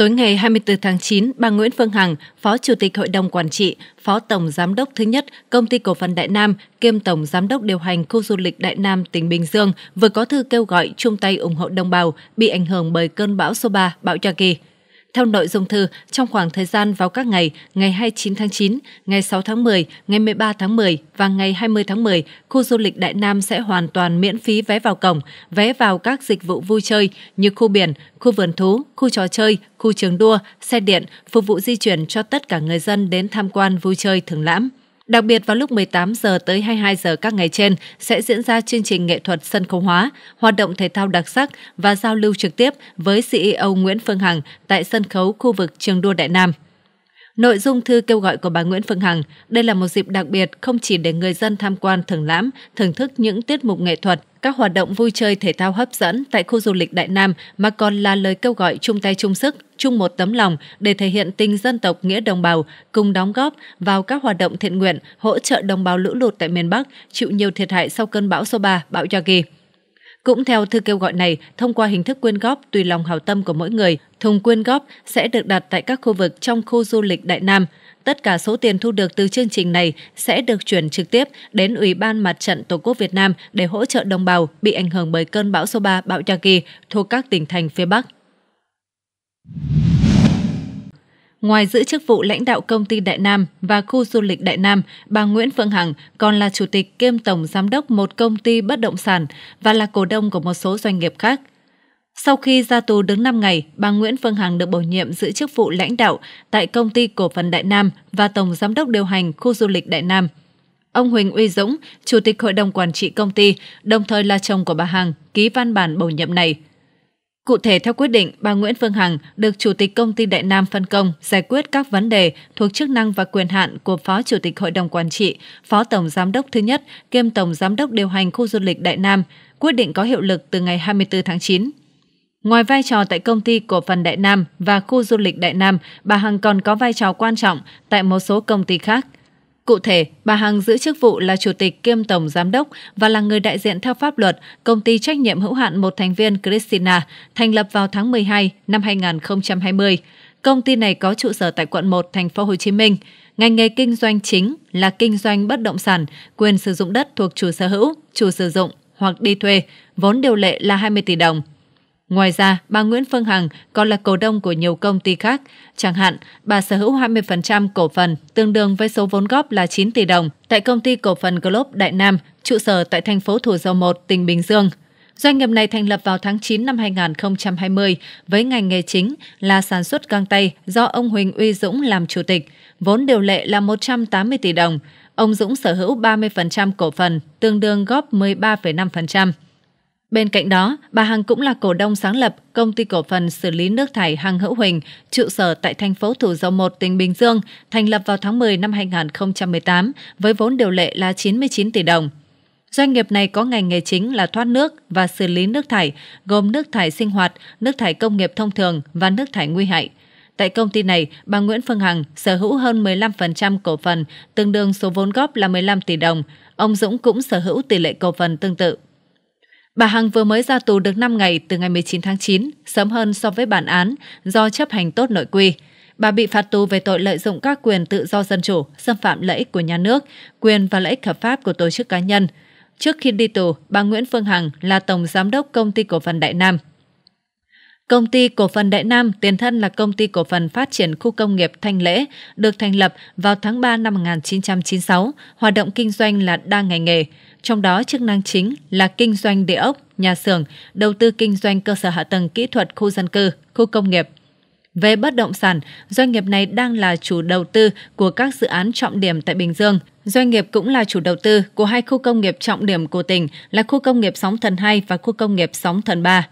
Tối ngày 24 tháng 9, bà Nguyễn Phương Hằng, Phó Chủ tịch Hội đồng Quản trị, Phó Tổng Giám đốc thứ nhất Công ty Cổ phần Đại Nam, kiêm Tổng Giám đốc điều hành khu du lịch Đại Nam, tỉnh Bình Dương vừa có thư kêu gọi chung tay ủng hộ đồng bào bị ảnh hưởng bởi cơn bão số 3, bão Yagi. Theo nội dung thư, trong khoảng thời gian vào các ngày ngày 29 tháng 9, ngày 6 tháng 10, ngày 13 tháng 10 và ngày 20 tháng 10, khu du lịch Đại Nam sẽ hoàn toàn miễn phí vé vào cổng, vé vào các dịch vụ vui chơi như khu biển, khu vườn thú, khu trò chơi, khu trường đua, xe điện, phục vụ di chuyển cho tất cả người dân đến tham quan vui chơi thưởng lãm. Đặc biệt vào lúc 18 giờ tới 22 giờ các ngày trên sẽ diễn ra chương trình nghệ thuật sân khấu hóa, hoạt động thể thao đặc sắc và giao lưu trực tiếp với CEO Nguyễn Phương Hằng tại sân khấu khu vực Trường đua Đại Nam. Nội dung thư kêu gọi của bà Nguyễn Phương Hằng, đây là một dịp đặc biệt không chỉ để người dân tham quan thưởng lãm, thưởng thức những tiết mục nghệ thuật, các hoạt động vui chơi thể thao hấp dẫn tại khu du lịch Đại Nam mà còn là lời kêu gọi chung tay chung sức, chung một tấm lòng để thể hiện tình dân tộc nghĩa đồng bào, cùng đóng góp vào các hoạt động thiện nguyện hỗ trợ đồng bào lũ lụt tại miền Bắc chịu nhiều thiệt hại sau cơn bão số 3, bão Yagi. Cũng theo thư kêu gọi này, thông qua hình thức quyên góp tùy lòng hảo tâm của mỗi người, thùng quyên góp sẽ được đặt tại các khu vực trong khu du lịch Đại Nam. Tất cả số tiền thu được từ chương trình này sẽ được chuyển trực tiếp đến Ủy ban Mặt trận Tổ quốc Việt Nam để hỗ trợ đồng bào bị ảnh hưởng bởi cơn bão số 3 bão Yagi thuộc các tỉnh thành phía Bắc. Ngoài giữ chức vụ lãnh đạo công ty Đại Nam và khu du lịch Đại Nam, bà Nguyễn Phương Hằng còn là chủ tịch kiêm tổng giám đốc một công ty bất động sản và là cổ đông của một số doanh nghiệp khác. Sau khi ra tù đứng 5 ngày, bà Nguyễn Phương Hằng được bổ nhiệm giữ chức vụ lãnh đạo tại công ty cổ phần Đại Nam và tổng giám đốc điều hành khu du lịch Đại Nam. Ông Huỳnh Uy Dũng, chủ tịch hội đồng quản trị công ty, đồng thời là chồng của bà Hằng, ký văn bản bổ nhiệm này – Cụ thể theo quyết định, bà Nguyễn Phương Hằng được Chủ tịch Công ty Đại Nam phân công giải quyết các vấn đề thuộc chức năng và quyền hạn của Phó Chủ tịch Hội đồng Quản trị, Phó Tổng Giám đốc thứ nhất kiêm Tổng Giám đốc điều hành khu du lịch Đại Nam. Quyết định có hiệu lực từ ngày 24 tháng 9. Ngoài vai trò tại công ty cổ phần Đại Nam và khu du lịch Đại Nam, bà Hằng còn có vai trò quan trọng tại một số công ty khác – Cụ thể, bà Hằng giữ chức vụ là chủ tịch kiêm tổng giám đốc và là người đại diện theo pháp luật công ty trách nhiệm hữu hạn một thành viên Christina, thành lập vào tháng 12 năm 2020. Công ty này có trụ sở tại quận 1, thành phố Hồ Chí Minh. Ngành nghề kinh doanh chính là kinh doanh bất động sản, quyền sử dụng đất thuộc chủ sở hữu, chủ sử dụng hoặc đi thuê, vốn điều lệ là 20 tỷ đồng. Ngoài ra, bà Nguyễn Phương Hằng còn là cổ đông của nhiều công ty khác. Chẳng hạn, bà sở hữu 20% cổ phần, tương đương với số vốn góp là 9 tỷ đồng, tại công ty cổ phần Globe Đại Nam, trụ sở tại thành phố Thủ Dầu Một, tỉnh Bình Dương. Doanh nghiệp này thành lập vào tháng 9 năm 2020 với ngành nghề chính là sản xuất găng tay do ông Huỳnh Uy Dũng làm chủ tịch, vốn điều lệ là 180 tỷ đồng. Ông Dũng sở hữu 30% cổ phần, tương đương góp 13,5%. Bên cạnh đó, bà Hằng cũng là cổ đông sáng lập công ty cổ phần xử lý nước thải Hằng Hữu Huỳnh, trụ sở tại thành phố Thủ Dầu Một, tỉnh Bình Dương, thành lập vào tháng 10 năm 2018 với vốn điều lệ là 99 tỷ đồng. Doanh nghiệp này có ngành nghề chính là thoát nước và xử lý nước thải, gồm nước thải sinh hoạt, nước thải công nghiệp thông thường và nước thải nguy hại. Tại công ty này, bà Nguyễn Phương Hằng sở hữu hơn 15% cổ phần, tương đương số vốn góp là 15 tỷ đồng. Ông Dũng cũng sở hữu tỷ lệ cổ phần tương tự. Bà Hằng vừa mới ra tù được 5 ngày từ ngày 19 tháng 9, sớm hơn so với bản án do chấp hành tốt nội quy. Bà bị phạt tù về tội lợi dụng các quyền tự do dân chủ, xâm phạm lợi ích của nhà nước, quyền và lợi ích hợp pháp của tổ chức cá nhân. Trước khi đi tù, bà Nguyễn Phương Hằng là Tổng Giám đốc Công ty Cổ phần Đại Nam. Công ty Cổ phần Đại Nam tiền thân là công ty cổ phần phát triển khu công nghiệp Thanh Lễ, được thành lập vào tháng 3 năm 1996, hoạt động kinh doanh là đa ngành nghề trong đó chức năng chính là kinh doanh địa ốc, nhà xưởng, đầu tư kinh doanh cơ sở hạ tầng kỹ thuật khu dân cư, khu công nghiệp. Về bất động sản, doanh nghiệp này đang là chủ đầu tư của các dự án trọng điểm tại Bình Dương. Doanh nghiệp cũng là chủ đầu tư của hai khu công nghiệp trọng điểm của tỉnh là khu công nghiệp Sóng Thần 2 và khu công nghiệp Sóng Thần 3.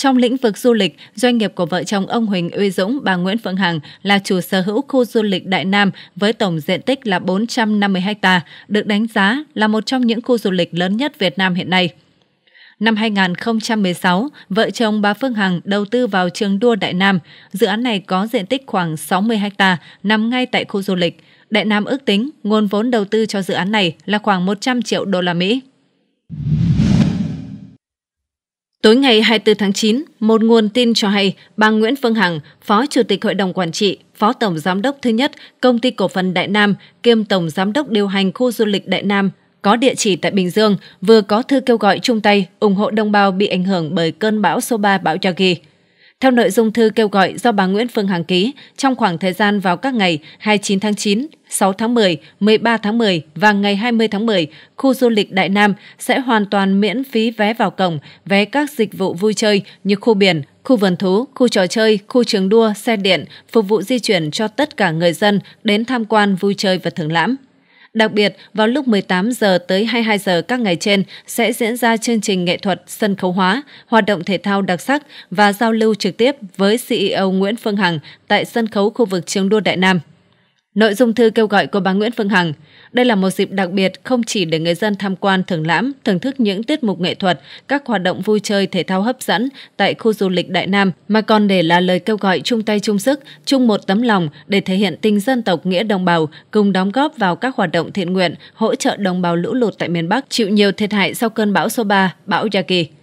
Trong lĩnh vực du lịch, doanh nghiệp của vợ chồng ông Huỳnh Uy Dũng, bà Nguyễn Phương Hằng là chủ sở hữu khu du lịch Đại Nam với tổng diện tích là 450 ha, được đánh giá là một trong những khu du lịch lớn nhất Việt Nam hiện nay. Năm 2016, vợ chồng bà Phương Hằng đầu tư vào trường đua Đại Nam. Dự án này có diện tích khoảng 60 ha, nằm ngay tại khu du lịch. Đại Nam ước tính nguồn vốn đầu tư cho dự án này là khoảng 100 triệu đô la Mỹ. Tối ngày 24 tháng 9, một nguồn tin cho hay bà Nguyễn Phương Hằng, Phó Chủ tịch Hội đồng Quản trị, Phó Tổng Giám đốc thứ nhất Công ty Cổ phần Đại Nam, kiêm Tổng Giám đốc điều hành khu du lịch Đại Nam, có địa chỉ tại Bình Dương, vừa có thư kêu gọi chung tay ủng hộ đồng bào bị ảnh hưởng bởi cơn bão số 3 bão Yagi. Theo nội dung thư kêu gọi do bà Nguyễn Phương Hằng ký, trong khoảng thời gian vào các ngày 29 tháng 9, 6 tháng 10, 13 tháng 10 và ngày 20 tháng 10, khu du lịch Đại Nam sẽ hoàn toàn miễn phí vé vào cổng, vé các dịch vụ vui chơi như khu biển, khu vườn thú, khu trò chơi, khu trường đua, xe điện, phục vụ di chuyển cho tất cả người dân đến tham quan vui chơi và thưởng lãm. Đặc biệt, vào lúc 18 giờ tới 22 giờ các ngày trên sẽ diễn ra chương trình nghệ thuật sân khấu hóa, hoạt động thể thao đặc sắc và giao lưu trực tiếp với CEO Nguyễn Phương Hằng tại sân khấu khu vực trường đua Đại Nam. Nội dung thư kêu gọi của bà Nguyễn Phương Hằng, đây là một dịp đặc biệt không chỉ để người dân tham quan thưởng lãm, thưởng thức những tiết mục nghệ thuật, các hoạt động vui chơi thể thao hấp dẫn tại khu du lịch Đại Nam, mà còn để là lời kêu gọi chung tay chung sức, chung một tấm lòng để thể hiện tình dân tộc nghĩa đồng bào, cùng đóng góp vào các hoạt động thiện nguyện, hỗ trợ đồng bào lũ lụt tại miền Bắc chịu nhiều thiệt hại sau cơn bão số 3, bão Yagi.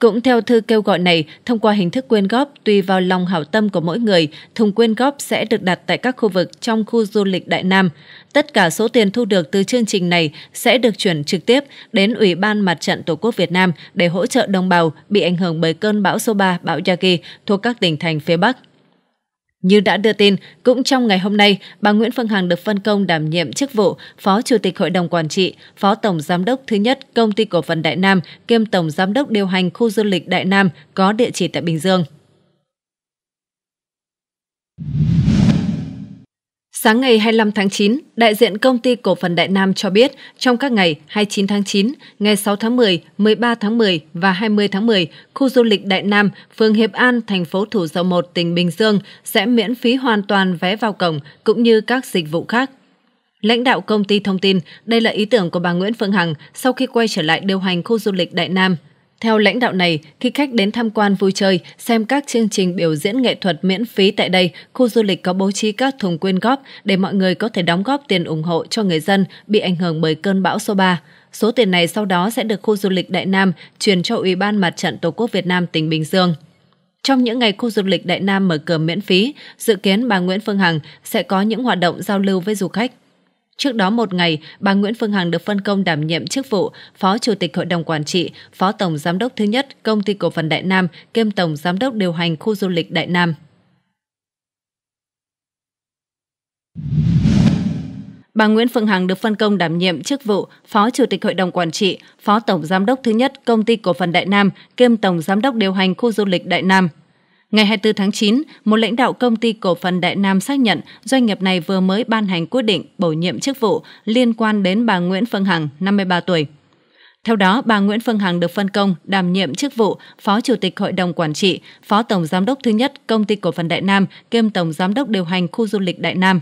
Cũng theo thư kêu gọi này, thông qua hình thức quyên góp tùy vào lòng hảo tâm của mỗi người, thùng quyên góp sẽ được đặt tại các khu vực trong khu du lịch Đại Nam. Tất cả số tiền thu được từ chương trình này sẽ được chuyển trực tiếp đến Ủy ban Mặt trận Tổ quốc Việt Nam để hỗ trợ đồng bào bị ảnh hưởng bởi cơn bão số 3 bão Yagi thuộc các tỉnh thành phía Bắc. Như đã đưa tin, cũng trong ngày hôm nay, bà Nguyễn Phương Hằng được phân công đảm nhiệm chức vụ Phó Chủ tịch Hội đồng Quản trị, Phó Tổng Giám đốc thứ nhất Công ty Cổ phần Đại Nam, kiêm Tổng Giám đốc điều hành khu du lịch Đại Nam có địa chỉ tại Bình Dương. Sáng ngày 25 tháng 9, đại diện công ty cổ phần Đại Nam cho biết trong các ngày 29 tháng 9, ngày 6 tháng 10, 13 tháng 10 và 20 tháng 10, khu du lịch Đại Nam, phường Hiệp An, thành phố Thủ Dầu Một, tỉnh Bình Dương sẽ miễn phí hoàn toàn vé vào cổng cũng như các dịch vụ khác. Lãnh đạo công ty thông tin, đây là ý tưởng của bà Nguyễn Phương Hằng sau khi quay trở lại điều hành khu du lịch Đại Nam. Theo lãnh đạo này, khi khách đến tham quan vui chơi, xem các chương trình biểu diễn nghệ thuật miễn phí tại đây, khu du lịch có bố trí các thùng quyên góp để mọi người có thể đóng góp tiền ủng hộ cho người dân bị ảnh hưởng bởi cơn bão số 3. Số tiền này sau đó sẽ được khu du lịch Đại Nam truyền cho Ủy ban Mặt trận Tổ quốc Việt Nam tỉnh Bình Dương. Trong những ngày khu du lịch Đại Nam mở cửa miễn phí, dự kiến bà Nguyễn Phương Hằng sẽ có những hoạt động giao lưu với du khách. Trước đó một ngày, bà Nguyễn Phương Hằng được phân công đảm nhiệm chức vụ Phó Chủ tịch Hội đồng Quản trị, Phó Tổng Giám đốc thứ nhất Công ty Cổ phần Đại Nam, kiêm Tổng Giám đốc điều hành khu du lịch Đại Nam. Bà Nguyễn Phương Hằng được phân công đảm nhiệm chức vụ Phó Chủ tịch Hội đồng Quản trị, Phó Tổng Giám đốc thứ nhất Công ty Cổ phần Đại Nam, kiêm Tổng Giám đốc điều hành khu du lịch Đại Nam. Ngày 24 tháng 9, một lãnh đạo công ty cổ phần Đại Nam xác nhận doanh nghiệp này vừa mới ban hành quyết định bổ nhiệm chức vụ liên quan đến bà Nguyễn Phương Hằng, 53 tuổi. Theo đó, bà Nguyễn Phương Hằng được phân công đảm nhiệm chức vụ Phó Chủ tịch Hội đồng Quản trị, Phó Tổng Giám đốc thứ nhất Công ty Cổ phần Đại Nam, kiêm Tổng Giám đốc điều hành khu du lịch Đại Nam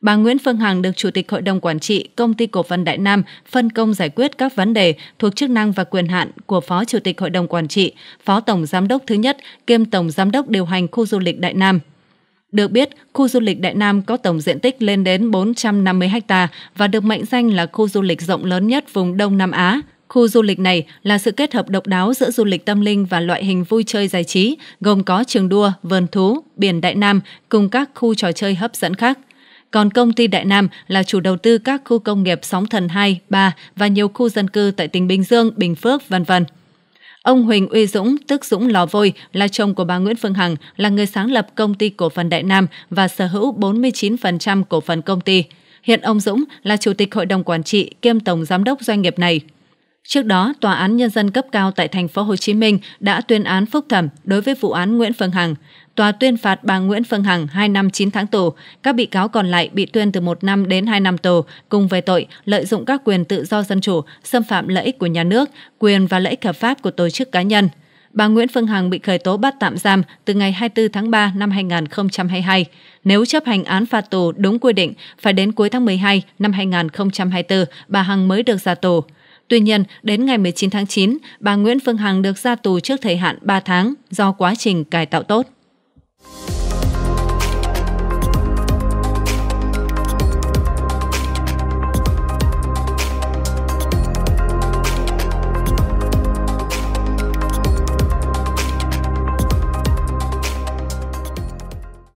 bà Nguyễn Phương Hằng được Chủ tịch Hội đồng Quản trị Công ty Cổ phần Đại Nam phân công giải quyết các vấn đề thuộc chức năng và quyền hạn của Phó Chủ tịch Hội đồng Quản trị, Phó Tổng Giám đốc thứ nhất kiêm Tổng Giám đốc điều hành khu du lịch Đại Nam. Được biết, khu du lịch Đại Nam có tổng diện tích lên đến 450 ha và được mệnh danh là khu du lịch rộng lớn nhất vùng Đông Nam Á. Khu du lịch này là sự kết hợp độc đáo giữa du lịch tâm linh và loại hình vui chơi giải trí, gồm có trường đua, vườn thú, biển Đại Nam cùng các khu trò chơi hấp dẫn khác còn công ty Đại Nam là chủ đầu tư các khu công nghiệp Sóng Thần 2, 3 và nhiều khu dân cư tại tỉnh Bình Dương, Bình Phước, vân vân. Ông Huỳnh Uy Dũng, tức Dũng Lò Vôi, là chồng của bà Nguyễn Phương Hằng, là người sáng lập công ty cổ phần Đại Nam và sở hữu 49% cổ phần công ty. Hiện ông Dũng là chủ tịch hội đồng quản trị kiêm tổng giám đốc doanh nghiệp này. Trước đó, Tòa án Nhân dân cấp cao tại thành phố Hồ Chí Minh đã tuyên án phúc thẩm đối với vụ án Nguyễn Phương Hằng. Tòa tuyên phạt bà Nguyễn Phương Hằng 2 năm 9 tháng tù. Các bị cáo còn lại bị tuyên từ 1 năm đến 2 năm tù, cùng về tội lợi dụng các quyền tự do dân chủ, xâm phạm lợi ích của nhà nước, quyền và lợi ích hợp pháp của tổ chức cá nhân. Bà Nguyễn Phương Hằng bị khởi tố bắt tạm giam từ ngày 24 tháng 3 năm 2022. Nếu chấp hành án phạt tù đúng quy định, phải đến cuối tháng 12 năm 2024, bà Hằng mới được ra tù. Tuy nhiên, đến ngày 19 tháng 9, bà Nguyễn Phương Hằng được ra tù trước thời hạn 3 tháng do quá trình cải tạo tốt.